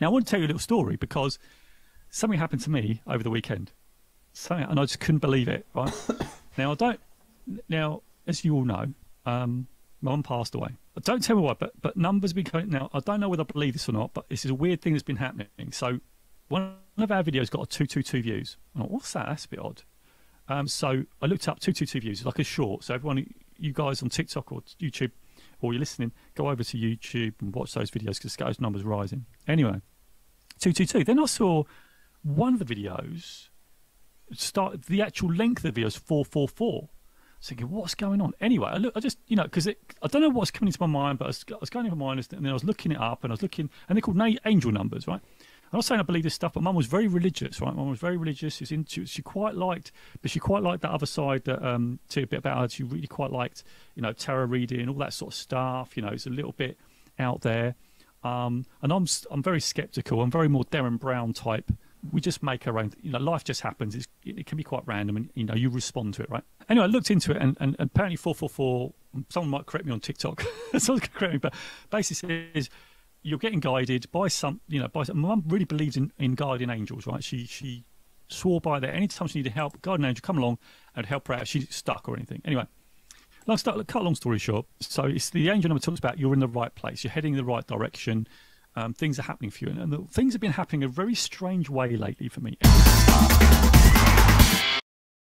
Now, I want to tell you a little story because something happened to me over the weekend. Something, and I just couldn't believe it. Right now, I don't. Now, as you all know, um, my mum passed away. Don't tell me why, but but numbers been going now. I don't know whether I believe this or not, but this is a weird thing that's been happening. So, one of our videos got a two two two views. I'm like, what's that? That's a bit odd. Um, so I looked up two two two views. It's like a short. So everyone, you guys on TikTok or YouTube, or you're listening, go over to YouTube and watch those videos because those numbers rising. Anyway, two two two. Then I saw one of the videos start. The actual length of the video is four four four thinking, what's going on? Anyway, I, look, I just, you know, because I don't know what's coming into my mind, but I was, I was going into my mind and then I was looking it up and I was looking, and they're called angel numbers, right? I'm not saying I believe this stuff, but Mum was very religious, right? Mum was very religious. She into, she quite liked, but she quite liked that other side that, um, to a bit about her. She really quite liked, you know, tarot reading, all that sort of stuff. You know, it's a little bit out there. Um, and I'm, I'm very skeptical. I'm very more Derren Brown type we just make our own. You know, life just happens. It's, it can be quite random, and you know, you respond to it, right? Anyway, I looked into it, and, and, and apparently, four four four. Someone might correct me on TikTok. Someone can correct me, but basically says you're getting guided by some. You know, by my mum really believes in, in guardian angels, right? She she swore by that. Anytime she needed help, guardian angel come along and help her out. She's stuck or anything. Anyway, long start, cut long story short. So it's the angel number talks about you're in the right place. You're heading in the right direction um, things are happening for you. And, and the, things have been happening a very strange way lately for me.